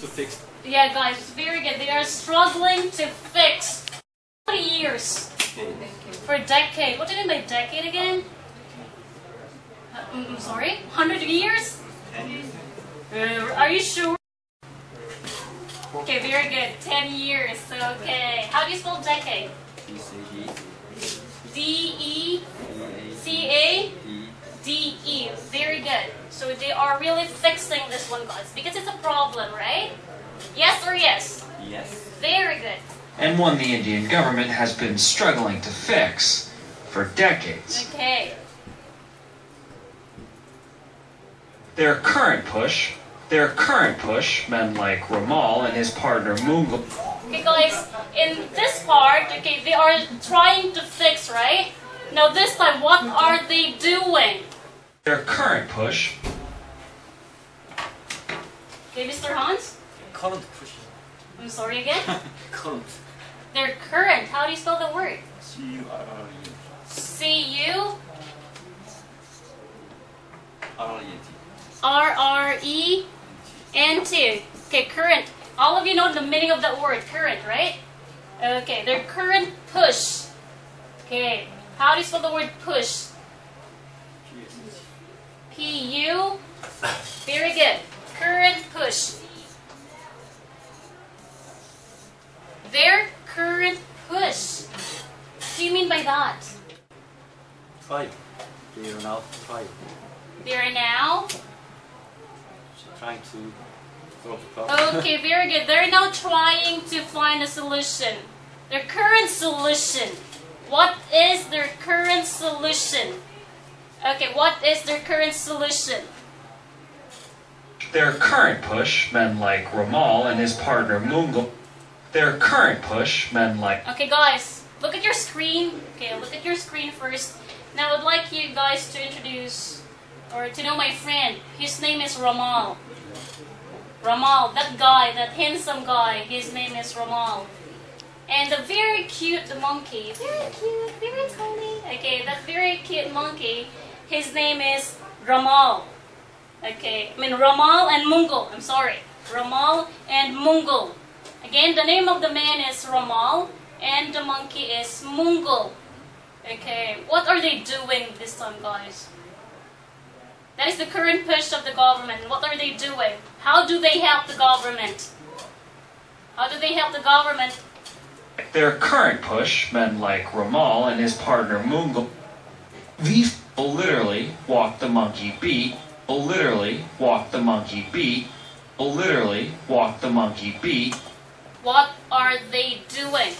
to fix. Yeah, guys, very good. They are struggling to fix. How many years? For a decade. What do you mean by decade again? Uh, mm, I'm sorry? 100 years? Uh, are you sure? Okay, very good. 10 years. Okay. How do you spell decade? D E C A D E. Very good. So they are really fixing this one, guys, because it's a problem, right? Yes or yes? Yes. Very good. and one the Indian government has been struggling to fix for decades. Okay. Their current push, their current push, men like Ramal and his partner Mungal, Okay, guys, in this part, okay, they are trying to fix, right? Now this time, what are they doing? their current push, Okay, Mr. Hans? Current push. I'm sorry again? Current. They're current, how do you spell the word? C U R R E. C-U-R-R-E R R E N T. N T. Okay, current. All of you know the meaning of that word, current, right? Okay, they're current push. Okay, how do you spell the word push? P Their current push. What do you mean by that? Try. They are now trying. They are now. Trying to solve the problem. Okay, very good. They're now trying to find a solution. Their current solution. What is their current solution? Okay, what is their current solution? their current push, men like Ramal and his partner Mungal, their current push, men like Okay, guys, look at your screen. Okay, look at your screen first. Now, I'd like you guys to introduce or to know my friend. His name is Ramal. Ramal, that guy, that handsome guy, his name is Ramal. And the very cute monkey, very cute, very tiny. Okay, that very cute monkey, his name is Ramal. Okay, I mean Ramal and Mungo, I'm sorry, Ramal and Mungal. Again, the name of the man is Ramal, and the monkey is Mungal. Okay, what are they doing this time, guys? That is the current push of the government. What are they doing? How do they help the government? How do they help the government? their current push, men like Ramal and his partner we will literally walk the monkey beat, literally walk the monkey beat, literally walk the monkey beat, what are they doing?